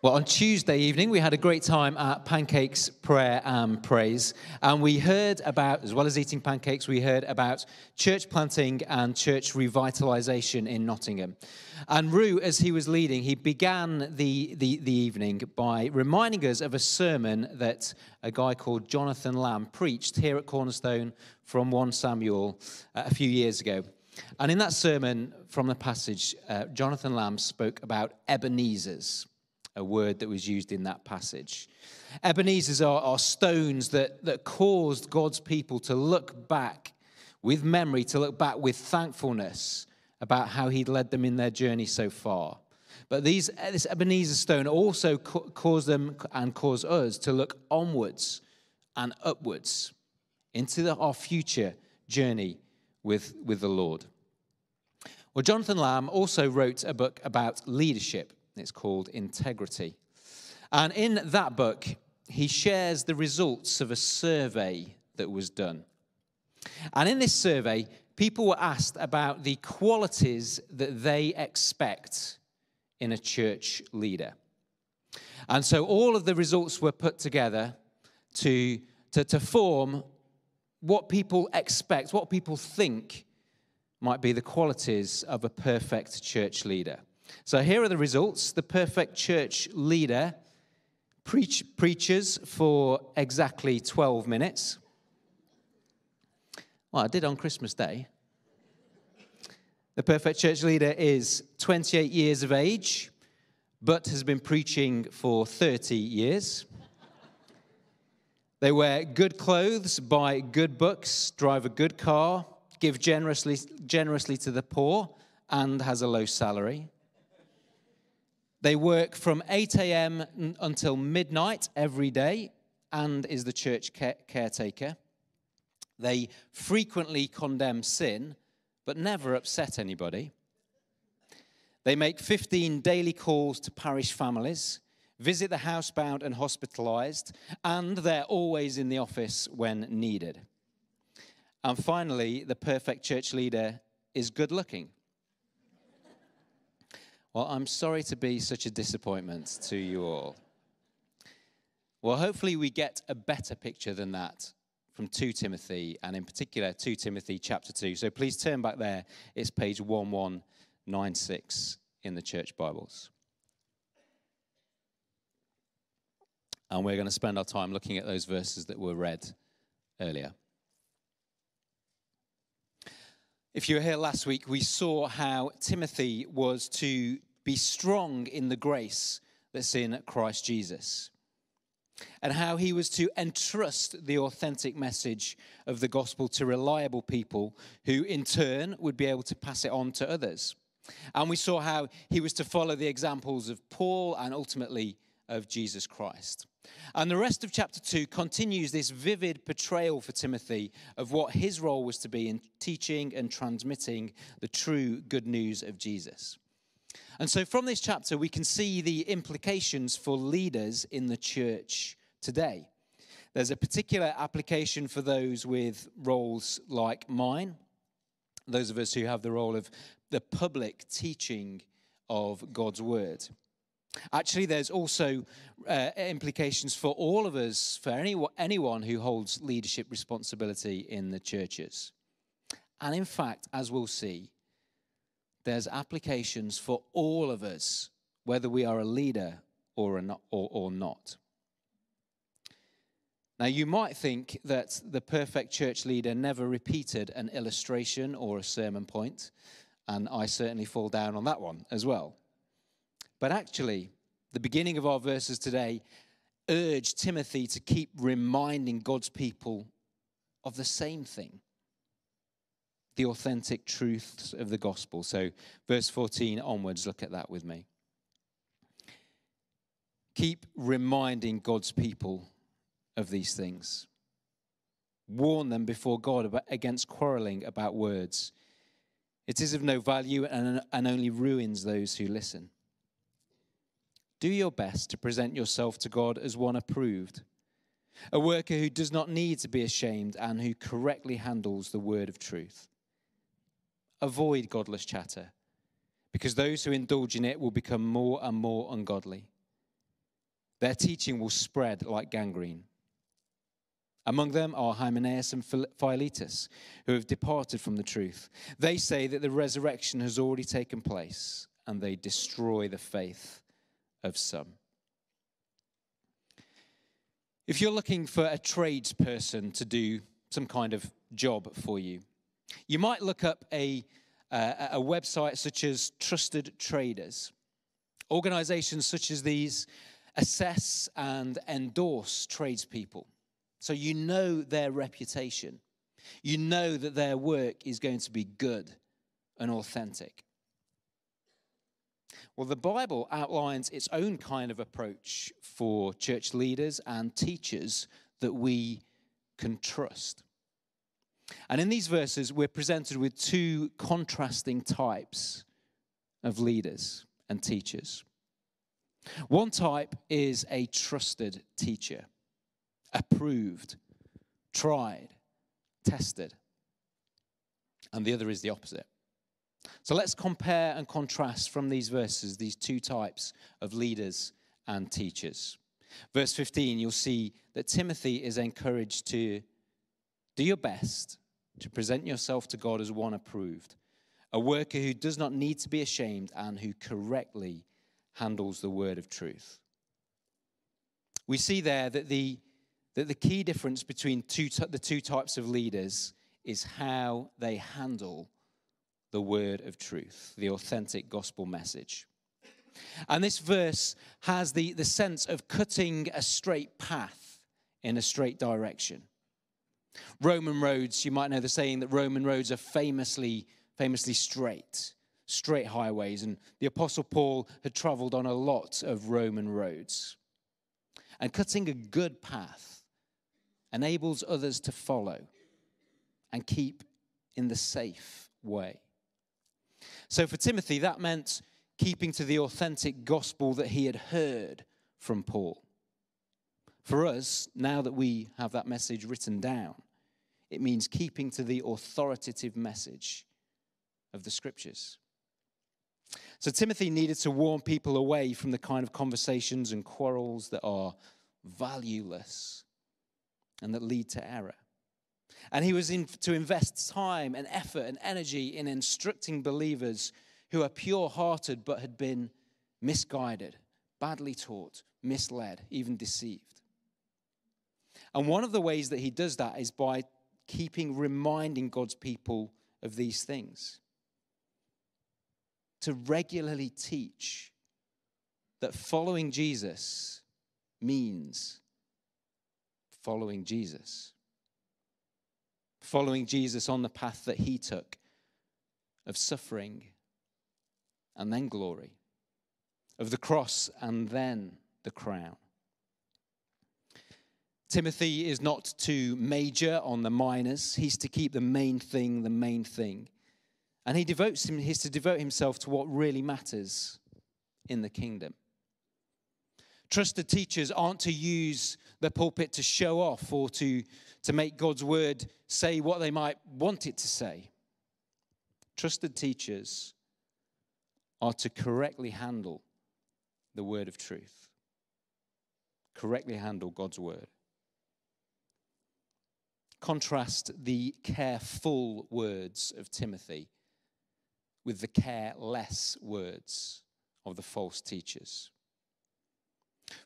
Well, on Tuesday evening, we had a great time at Pancakes, Prayer, and Praise. And we heard about, as well as eating pancakes, we heard about church planting and church revitalization in Nottingham. And Rue, as he was leading, he began the, the, the evening by reminding us of a sermon that a guy called Jonathan Lamb preached here at Cornerstone from 1 Samuel uh, a few years ago. And in that sermon from the passage, uh, Jonathan Lamb spoke about Ebenezer's a word that was used in that passage. Ebenezer's are, are stones that, that caused God's people to look back with memory, to look back with thankfulness about how he'd led them in their journey so far. But these, this Ebenezer stone also caused them and caused us to look onwards and upwards into the, our future journey with, with the Lord. Well, Jonathan Lamb also wrote a book about leadership. It's called Integrity. And in that book, he shares the results of a survey that was done. And in this survey, people were asked about the qualities that they expect in a church leader. And so all of the results were put together to, to, to form what people expect, what people think might be the qualities of a perfect church leader. So here are the results. The perfect church leader preach, preaches for exactly 12 minutes. Well, I did on Christmas Day. The perfect church leader is 28 years of age, but has been preaching for 30 years. They wear good clothes, buy good books, drive a good car, give generously, generously to the poor, and has a low salary. They work from 8 a.m. until midnight every day and is the church caretaker. They frequently condemn sin, but never upset anybody. They make 15 daily calls to parish families, visit the housebound and hospitalized, and they're always in the office when needed. And finally, the perfect church leader is good looking. Well, I'm sorry to be such a disappointment to you all. Well, hopefully, we get a better picture than that from 2 Timothy, and in particular, 2 Timothy chapter 2. So please turn back there. It's page 1196 in the church Bibles. And we're going to spend our time looking at those verses that were read earlier. If you were here last week, we saw how Timothy was to be strong in the grace that's in Christ Jesus, and how he was to entrust the authentic message of the gospel to reliable people who, in turn, would be able to pass it on to others. And we saw how he was to follow the examples of Paul and ultimately of Jesus Christ. And the rest of chapter 2 continues this vivid portrayal for Timothy of what his role was to be in teaching and transmitting the true good news of Jesus. And so from this chapter, we can see the implications for leaders in the church today. There's a particular application for those with roles like mine, those of us who have the role of the public teaching of God's word. Actually, there's also uh, implications for all of us, for any, anyone who holds leadership responsibility in the churches. And in fact, as we'll see, there's applications for all of us, whether we are a leader or, a not, or, or not. Now, you might think that the perfect church leader never repeated an illustration or a sermon point, and I certainly fall down on that one as well. But actually, the beginning of our verses today urge Timothy to keep reminding God's people of the same thing the authentic truths of the gospel. So, verse 14 onwards, look at that with me. Keep reminding God's people of these things. Warn them before God against quarreling about words. It is of no value and only ruins those who listen. Do your best to present yourself to God as one approved, a worker who does not need to be ashamed and who correctly handles the word of truth. Avoid godless chatter, because those who indulge in it will become more and more ungodly. Their teaching will spread like gangrene. Among them are Hymenaeus and Philetus, who have departed from the truth. They say that the resurrection has already taken place, and they destroy the faith of some. If you're looking for a tradesperson to do some kind of job for you, you might look up a, uh, a website such as Trusted Traders. Organizations such as these assess and endorse tradespeople. So you know their reputation. You know that their work is going to be good and authentic. Well, the Bible outlines its own kind of approach for church leaders and teachers that we can trust. And in these verses, we're presented with two contrasting types of leaders and teachers. One type is a trusted teacher approved, tried, tested. And the other is the opposite. So let's compare and contrast from these verses these two types of leaders and teachers. Verse 15, you'll see that Timothy is encouraged to do your best to present yourself to God as one approved, a worker who does not need to be ashamed and who correctly handles the word of truth. We see there that the that the key difference between two, the two types of leaders is how they handle the word of truth, the authentic gospel message. And this verse has the, the sense of cutting a straight path in a straight direction. Roman roads, you might know the saying that Roman roads are famously, famously straight, straight highways. And the Apostle Paul had traveled on a lot of Roman roads. And cutting a good path enables others to follow and keep in the safe way. So for Timothy, that meant keeping to the authentic gospel that he had heard from Paul. For us, now that we have that message written down, it means keeping to the authoritative message of the scriptures. So Timothy needed to warn people away from the kind of conversations and quarrels that are valueless and that lead to error. And he was in, to invest time and effort and energy in instructing believers who are pure hearted but had been misguided, badly taught, misled, even deceived. And one of the ways that he does that is by keeping reminding God's people of these things. To regularly teach that following Jesus means following Jesus. Following Jesus on the path that he took of suffering and then glory, of the cross and then the crown. Timothy is not to major on the minors. He's to keep the main thing the main thing. And he devotes him, he's to devote himself to what really matters in the kingdom. Trusted teachers aren't to use the pulpit to show off or to, to make God's word say what they might want it to say. Trusted teachers are to correctly handle the word of truth, correctly handle God's word. Contrast the careful words of Timothy with the careless words of the false teachers.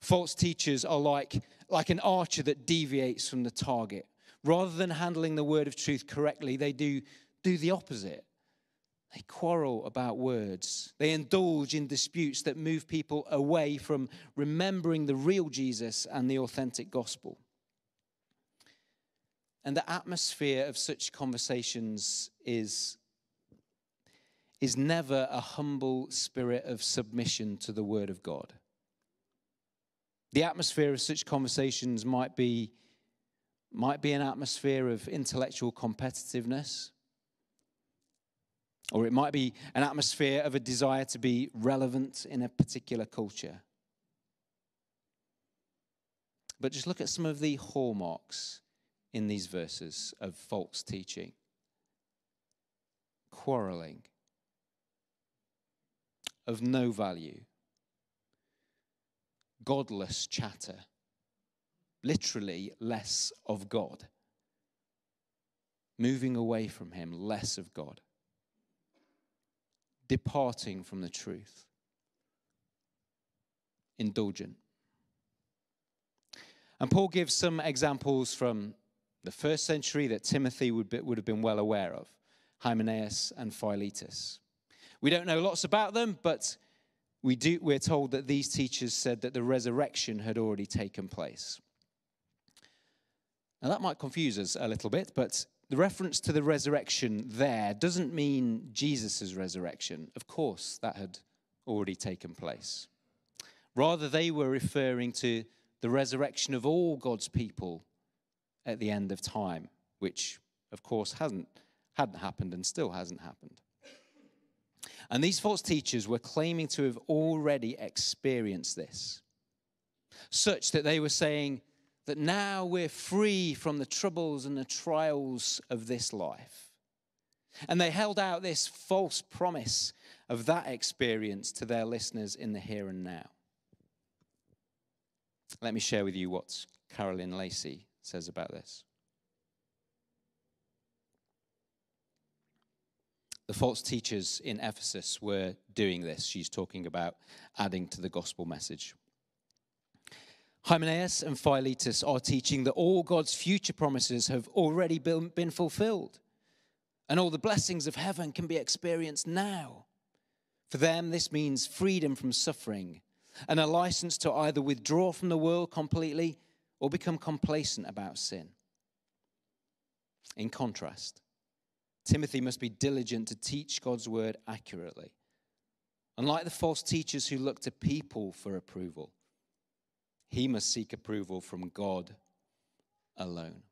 False teachers are like, like an archer that deviates from the target. Rather than handling the word of truth correctly, they do, do the opposite. They quarrel about words. They indulge in disputes that move people away from remembering the real Jesus and the authentic gospel. And the atmosphere of such conversations is, is never a humble spirit of submission to the word of God. The atmosphere of such conversations might be, might be an atmosphere of intellectual competitiveness, or it might be an atmosphere of a desire to be relevant in a particular culture. But just look at some of the hallmarks in these verses of false teaching quarreling, of no value, godless chatter, literally, less of God. Moving away from Him, less of God. Departing from the truth. Indulgent. And Paul gives some examples from the first century that Timothy would, be, would have been well aware of Hymenaeus and Philetus. We don't know lots about them, but we do, we're told that these teachers said that the resurrection had already taken place. Now, that might confuse us a little bit, but the reference to the resurrection there doesn't mean Jesus' resurrection. Of course, that had already taken place. Rather, they were referring to the resurrection of all God's people at the end of time, which, of course, hasn't, hadn't happened and still hasn't happened. And these false teachers were claiming to have already experienced this, such that they were saying that now we're free from the troubles and the trials of this life. And they held out this false promise of that experience to their listeners in the here and now. Let me share with you what Caroline Lacey says about this. The false teachers in Ephesus were doing this. She's talking about adding to the gospel message. Hymenaeus and Philetus are teaching that all God's future promises have already been fulfilled, and all the blessings of heaven can be experienced now. For them, this means freedom from suffering and a license to either withdraw from the world completely or become complacent about sin. In contrast, Timothy must be diligent to teach God's word accurately. Unlike the false teachers who look to people for approval, he must seek approval from God alone.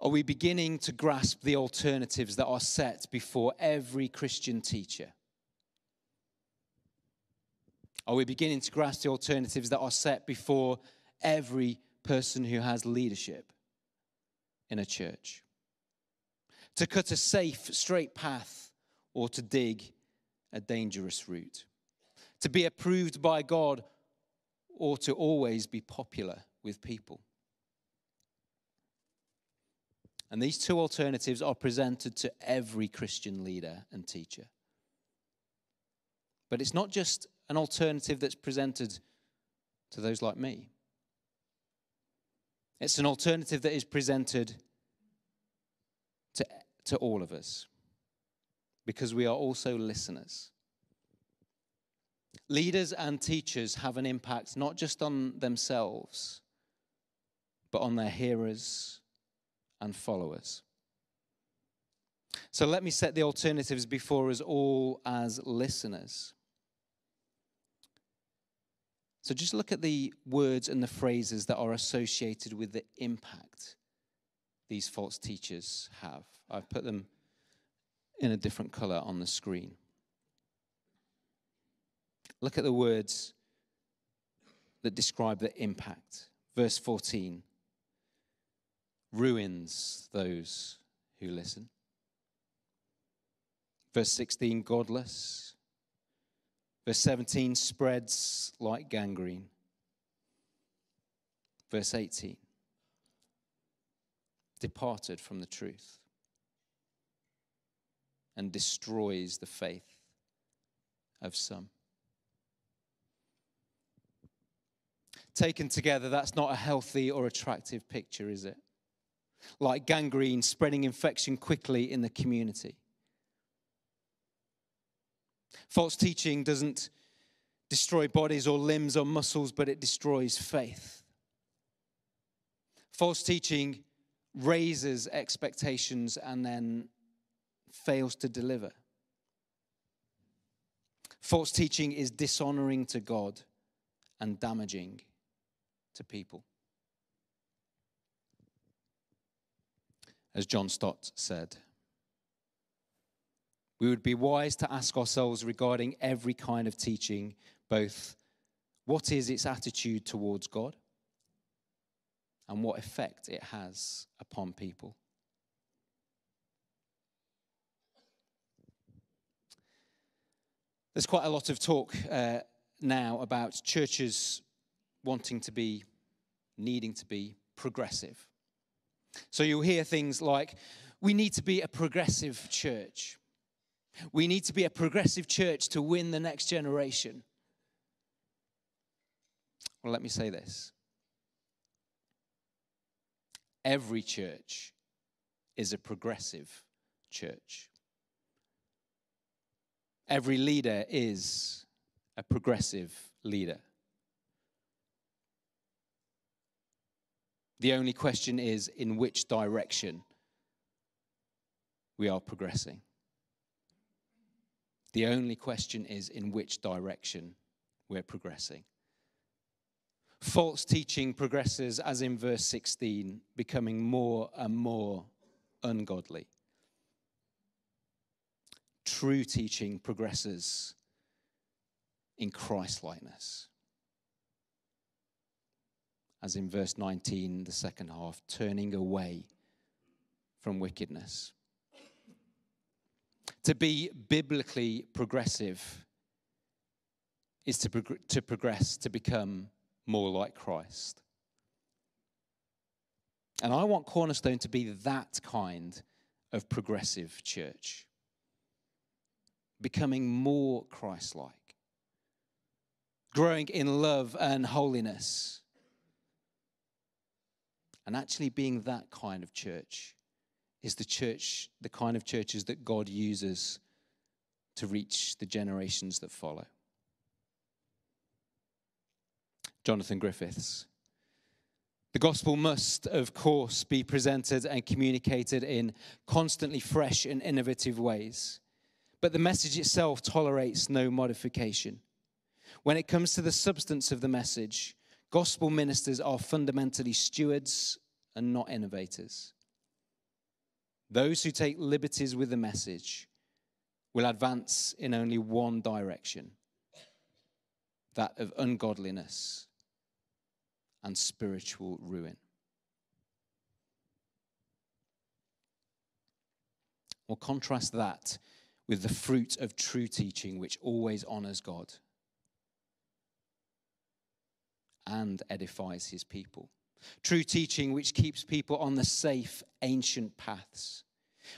Are we beginning to grasp the alternatives that are set before every Christian teacher? Are we beginning to grasp the alternatives that are set before every person who has leadership in a church? To cut a safe, straight path or to dig a dangerous route? To be approved by God or to always be popular with people? And these two alternatives are presented to every Christian leader and teacher. But it's not just an alternative that's presented to those like me. It's an alternative that is presented to, to all of us because we are also listeners. Leaders and teachers have an impact not just on themselves, but on their hearers and followers. So let me set the alternatives before us all as listeners. So just look at the words and the phrases that are associated with the impact these false teachers have. I've put them in a different color on the screen. Look at the words that describe the impact. Verse 14 ruins those who listen. Verse 16 godless. Verse 17 spreads like gangrene. Verse 18 departed from the truth and destroys the faith of some. Taken together, that's not a healthy or attractive picture, is it? Like gangrene spreading infection quickly in the community. False teaching doesn't destroy bodies or limbs or muscles, but it destroys faith. False teaching raises expectations and then fails to deliver. False teaching is dishonoring to God and damaging to people. As John Stott said, we would be wise to ask ourselves regarding every kind of teaching, both what is its attitude towards God and what effect it has upon people. There's quite a lot of talk uh, now about churches wanting to be, needing to be progressive. So you'll hear things like, we need to be a progressive church. We need to be a progressive church to win the next generation. Well, let me say this every church is a progressive church. Every leader is a progressive leader. The only question is in which direction we are progressing. The only question is in which direction we're progressing. False teaching progresses, as in verse 16, becoming more and more ungodly. True teaching progresses in Christlikeness. As in verse 19, the second half, turning away from wickedness. To be biblically progressive is to, prog- to progress to become more like Christ. And I want Cornerstone to be that kind of progressive church, becoming more Christ like, growing in love and holiness, and actually being that kind of church is the church, the kind of churches that God uses to reach the generations that follow. Jonathan Griffiths. The gospel must, of course, be presented and communicated in constantly fresh and innovative ways. But the message itself tolerates no modification. When it comes to the substance of the message, gospel ministers are fundamentally stewards and not innovators. Those who take liberties with the message will advance in only one direction that of ungodliness and spiritual ruin. Or contrast that with the fruit of true teaching, which always honors God and edifies his people. True teaching, which keeps people on the safe, ancient paths,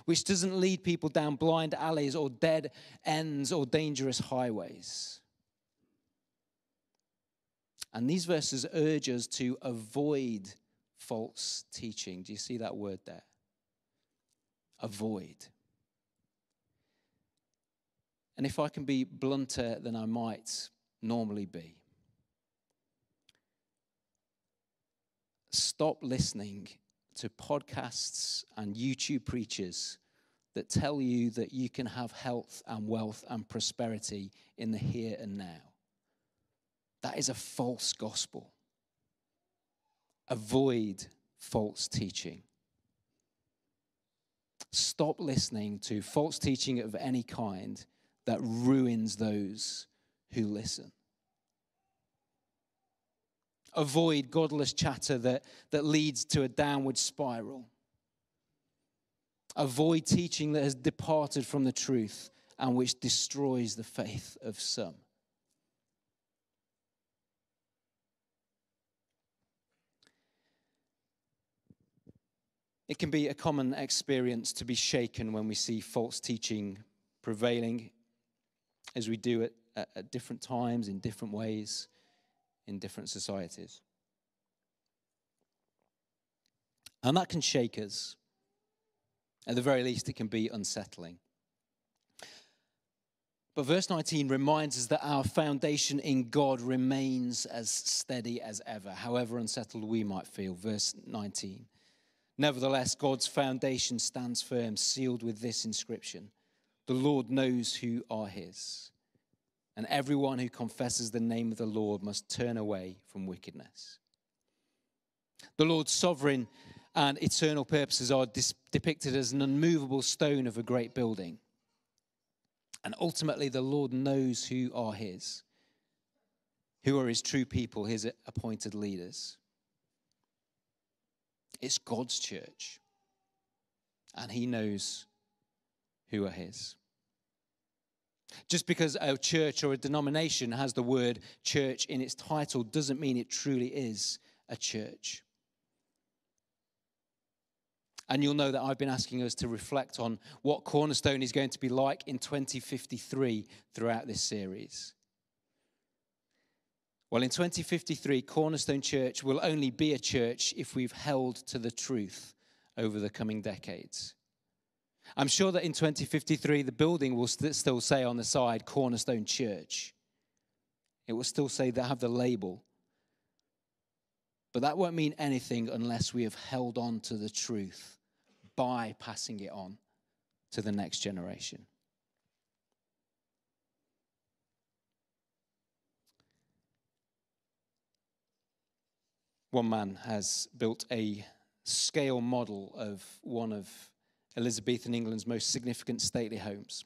which doesn't lead people down blind alleys or dead ends or dangerous highways. And these verses urge us to avoid false teaching. Do you see that word there? Avoid. And if I can be blunter than I might normally be, stop listening to podcasts and YouTube preachers that tell you that you can have health and wealth and prosperity in the here and now. That is a false gospel. Avoid false teaching. Stop listening to false teaching of any kind that ruins those who listen. Avoid godless chatter that, that leads to a downward spiral. Avoid teaching that has departed from the truth and which destroys the faith of some. It can be a common experience to be shaken when we see false teaching prevailing, as we do at, at different times, in different ways, in different societies. And that can shake us. At the very least, it can be unsettling. But verse 19 reminds us that our foundation in God remains as steady as ever, however unsettled we might feel. Verse 19. Nevertheless, God's foundation stands firm, sealed with this inscription The Lord knows who are his. And everyone who confesses the name of the Lord must turn away from wickedness. The Lord's sovereign and eternal purposes are dis- depicted as an unmovable stone of a great building. And ultimately, the Lord knows who are his, who are his true people, his appointed leaders. It's God's church. And he knows who are his. Just because a church or a denomination has the word church in its title doesn't mean it truly is a church. And you'll know that I've been asking us to reflect on what Cornerstone is going to be like in 2053 throughout this series. Well, in 2053, Cornerstone Church will only be a church if we've held to the truth over the coming decades. I'm sure that in 2053, the building will st- still say on the side Cornerstone Church. It will still say they have the label. But that won't mean anything unless we have held on to the truth by passing it on to the next generation. One man has built a scale model of one of Elizabethan England's most significant stately homes.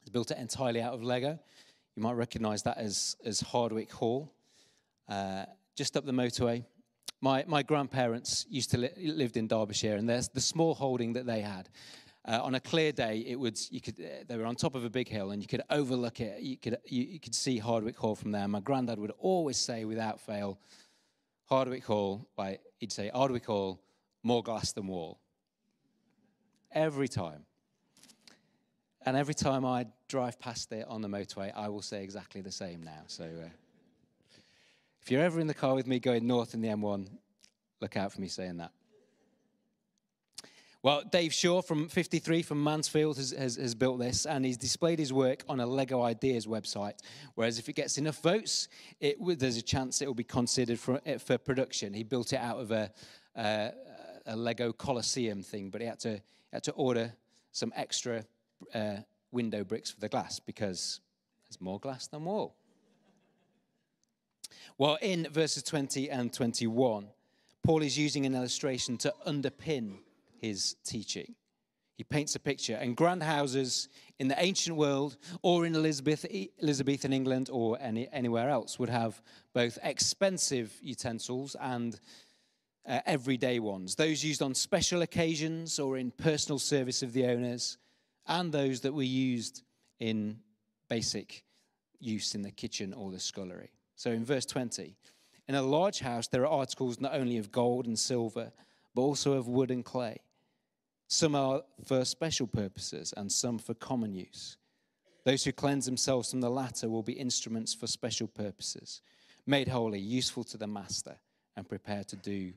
He's built entirely out of Lego. You might recognize that as, as Hardwick Hall. Uh, just up the motorway. My, my grandparents used to li- lived in Derbyshire, and there's the small holding that they had. Uh, on a clear day, it would you could uh, they were on top of a big hill, and you could overlook it. You could you, you could see Hardwick Hall from there. My granddad would always say, without fail, Hardwick Hall. Like he'd say, Hardwick Hall, more glass than wall. Every time. And every time I drive past it on the motorway, I will say exactly the same now. So. Uh, if you're ever in the car with me going north in the M1, look out for me saying that. Well, Dave Shaw from 53 from Mansfield has, has, has, built this and he's displayed his work on a Lego Ideas website. Whereas if it gets enough votes, it, there's a chance it will be considered for, for production. He built it out of a, a, a Lego Colosseum thing, but he had to, had to order some extra uh, window bricks for the glass because there's more glass than wall. Well, in verses 20 and 21, Paul is using an illustration to underpin his teaching. He paints a picture, and grand houses in the ancient world or in Elizabeth, Elizabethan England or any, anywhere else would have both expensive utensils and uh, everyday ones, those used on special occasions or in personal service of the owners, and those that were used in basic use in the kitchen or the scullery. So in verse 20, in a large house, there are articles not only of gold and silver, but also of wood and clay. Some are for special purposes, and some for common use. Those who cleanse themselves from the latter will be instruments for special purposes, made holy, useful to the master, and prepared to do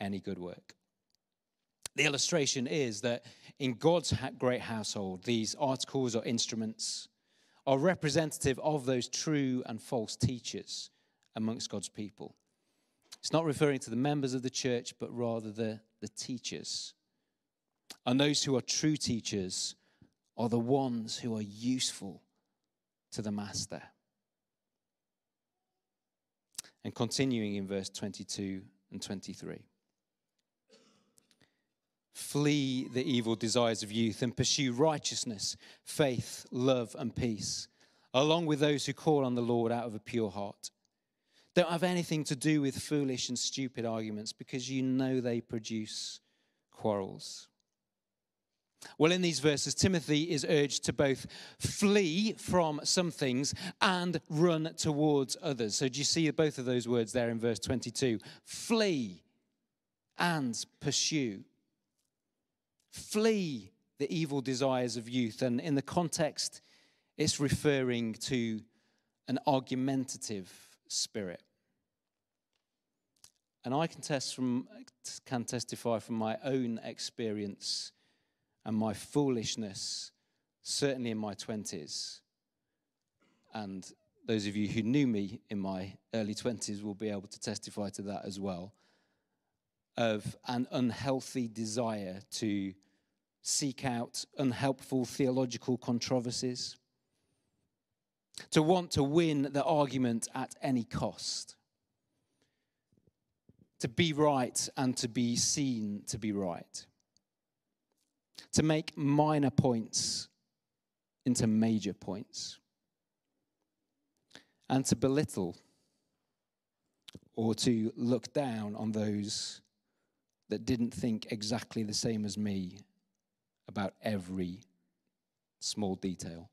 any good work. The illustration is that in God's great household, these articles or instruments are representative of those true and false teachers amongst God's people. It's not referring to the members of the church, but rather the, the teachers. And those who are true teachers are the ones who are useful to the master. And continuing in verse 22 and 23. Flee the evil desires of youth and pursue righteousness, faith, love, and peace, along with those who call on the Lord out of a pure heart. Don't have anything to do with foolish and stupid arguments because you know they produce quarrels. Well, in these verses, Timothy is urged to both flee from some things and run towards others. So, do you see both of those words there in verse 22? Flee and pursue. Flee the evil desires of youth. And in the context, it's referring to an argumentative spirit. And I can, test from, can testify from my own experience and my foolishness, certainly in my 20s. And those of you who knew me in my early 20s will be able to testify to that as well of an unhealthy desire to seek out unhelpful theological controversies, to want to win the argument at any cost, to be right and to be seen to be right, to make minor points into major points, and to belittle or to look down on those that didn't think exactly the same as me about every small detail.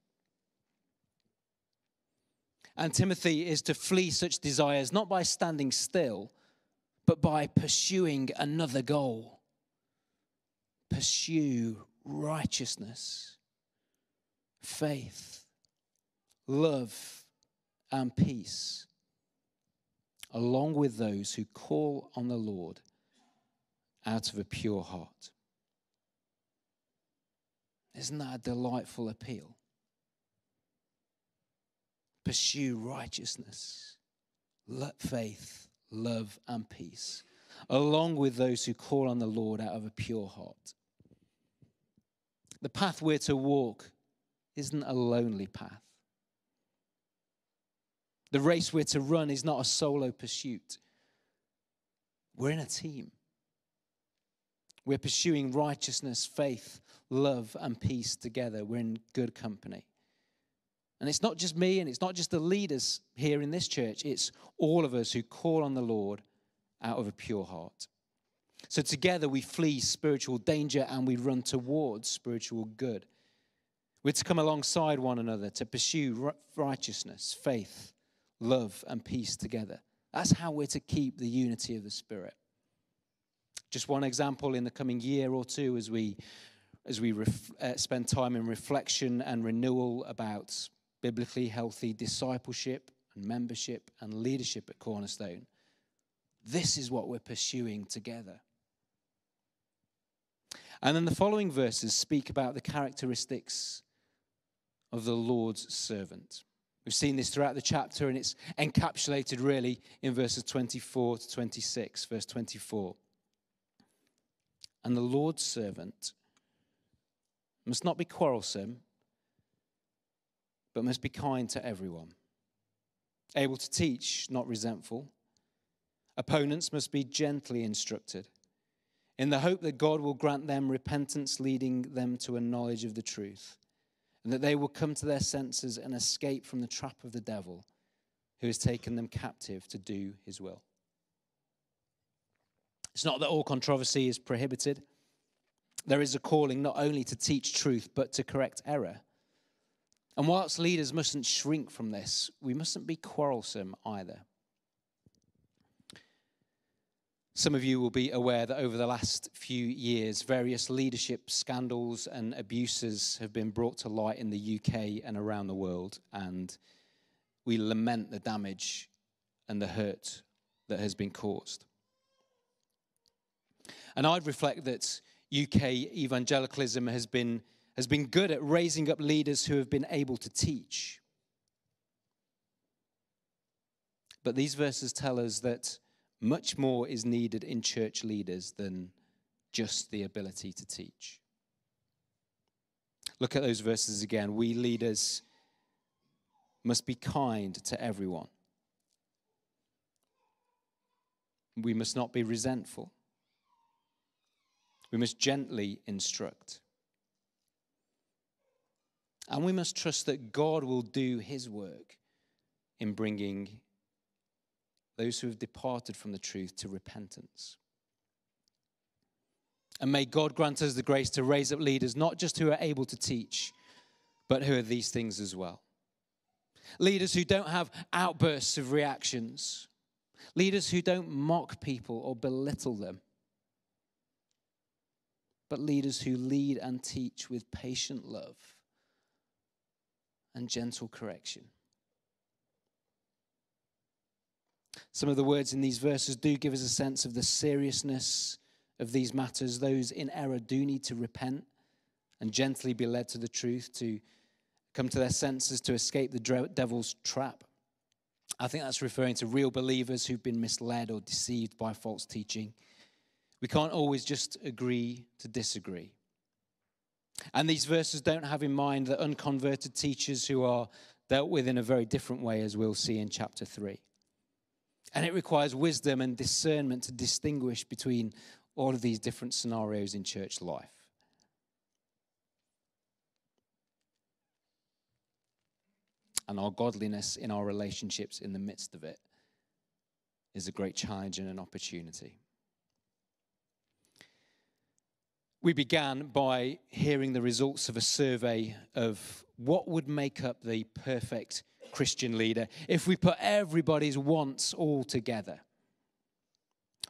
And Timothy is to flee such desires not by standing still, but by pursuing another goal. Pursue righteousness, faith, love, and peace, along with those who call on the Lord out of a pure heart. Isn't that a delightful appeal? Pursue righteousness, faith, love, and peace, along with those who call on the Lord out of a pure heart. The path we're to walk isn't a lonely path. The race we're to run is not a solo pursuit. We're in a team. We're pursuing righteousness, faith, love, and peace together. We're in good company. And it's not just me and it's not just the leaders here in this church, it's all of us who call on the Lord out of a pure heart. So together we flee spiritual danger and we run towards spiritual good. We're to come alongside one another to pursue righteousness, faith, love, and peace together. That's how we're to keep the unity of the Spirit. Just one example in the coming year or two as we, as we ref, uh, spend time in reflection and renewal about biblically healthy discipleship and membership and leadership at Cornerstone. This is what we're pursuing together. And then the following verses speak about the characteristics of the Lord's servant. We've seen this throughout the chapter, and it's encapsulated really in verses 24 to 26. Verse 24. And the Lord's servant must not be quarrelsome, but must be kind to everyone, able to teach, not resentful. Opponents must be gently instructed, in the hope that God will grant them repentance, leading them to a knowledge of the truth and that they will come to their senses and escape from the trap of the devil who has taken them captive to do his will. It's not that all controversy is prohibited. There is a calling not only to teach truth, but to correct error. And whilst leaders mustn't shrink from this, we mustn't be quarrelsome either. Some of you will be aware that over the last few years, various leadership scandals and abuses have been brought to light in the UK and around the world, and we lament the damage and the hurt that has been caused. And I'd reflect that UK evangelicalism has been, has been good at raising up leaders who have been able to teach. But these verses tell us that much more is needed in church leaders than just the ability to teach. Look at those verses again. We leaders must be kind to everyone. We must not be resentful. We must gently instruct. And we must trust that God will do his work in bringing those who have departed from the truth to repentance. And may God grant us the grace to raise up leaders, not just who are able to teach, but who are these things as well. Leaders who don't have outbursts of reactions, leaders who don't mock people or belittle them, but leaders who lead and teach with patient love and gentle correction. Some of the words in these verses do give us a sense of the seriousness of these matters. Those in error do need to repent and gently be led to the truth, to come to their senses, to escape the devil's trap. I think that's referring to real believers who've been misled or deceived by false teaching. We can't always just agree to disagree. And these verses don't have in mind the unconverted teachers who are dealt with in a very different way, as we'll see in chapter 3. And it requires wisdom and discernment to distinguish between all of these different scenarios in church life. And our godliness in our relationships in the midst of it is a great challenge and an opportunity. We began by hearing the results of a survey of what would make up the perfect Christian leader if we put everybody's wants all together?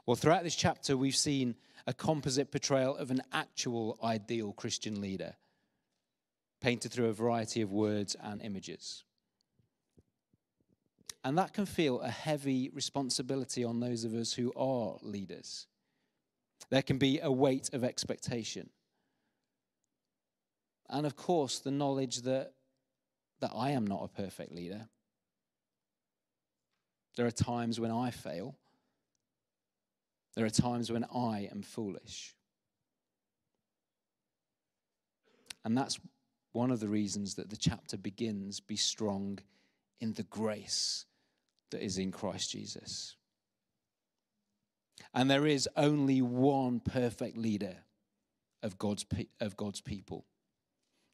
Well, throughout this chapter, we've seen a composite portrayal of an actual ideal Christian leader, painted through a variety of words and images. And that can feel a heavy responsibility on those of us who are leaders. There can be a weight of expectation. And of course, the knowledge that, that I am not a perfect leader. There are times when I fail. There are times when I am foolish. And that's one of the reasons that the chapter begins be strong in the grace that is in Christ Jesus. And there is only one perfect leader of God's, of God's people.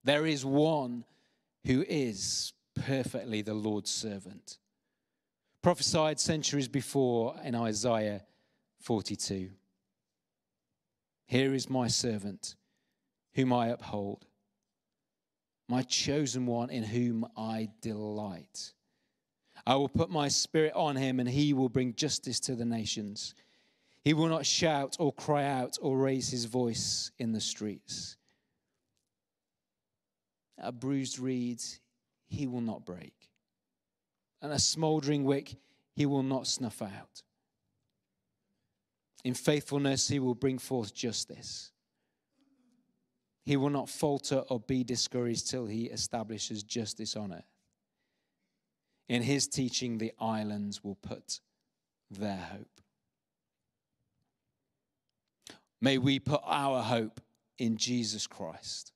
There is one who is perfectly the Lord's servant. Prophesied centuries before in Isaiah 42. Here is my servant, whom I uphold, my chosen one in whom I delight. I will put my spirit on him, and he will bring justice to the nations. He will not shout or cry out or raise his voice in the streets. A bruised reed he will not break, and a smoldering wick he will not snuff out. In faithfulness he will bring forth justice. He will not falter or be discouraged till he establishes justice on earth. In his teaching, the islands will put their hope. May we put our hope in Jesus Christ.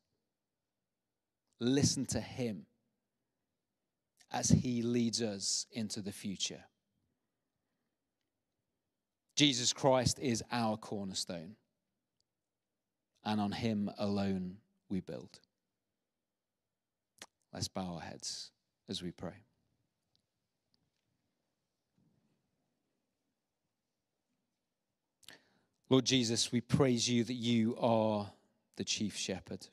Listen to him as he leads us into the future. Jesus Christ is our cornerstone, and on him alone we build. Let's bow our heads as we pray. Lord Jesus, we praise you that you are the chief shepherd.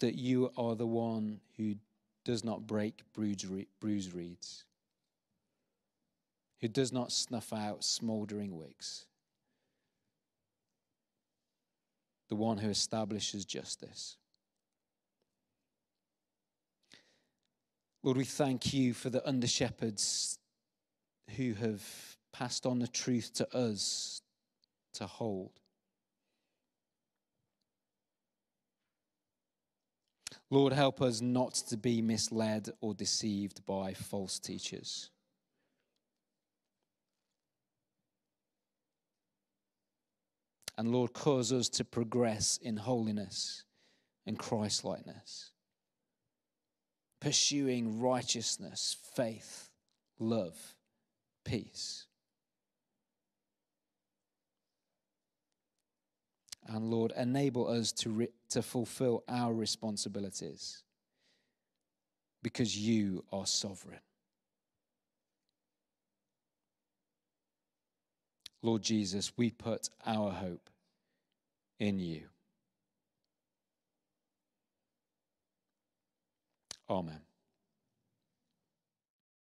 That you are the one who does not break bruised reeds, who does not snuff out smouldering wicks, the one who establishes justice. Lord, we thank you for the under shepherds who have passed on the truth to us to hold. Lord, help us not to be misled or deceived by false teachers. And Lord, cause us to progress in holiness and Christlikeness, pursuing righteousness, faith, love peace. And Lord, enable us to, re- to fulfill our responsibilities because you are sovereign. Lord Jesus, we put our hope in you. Amen.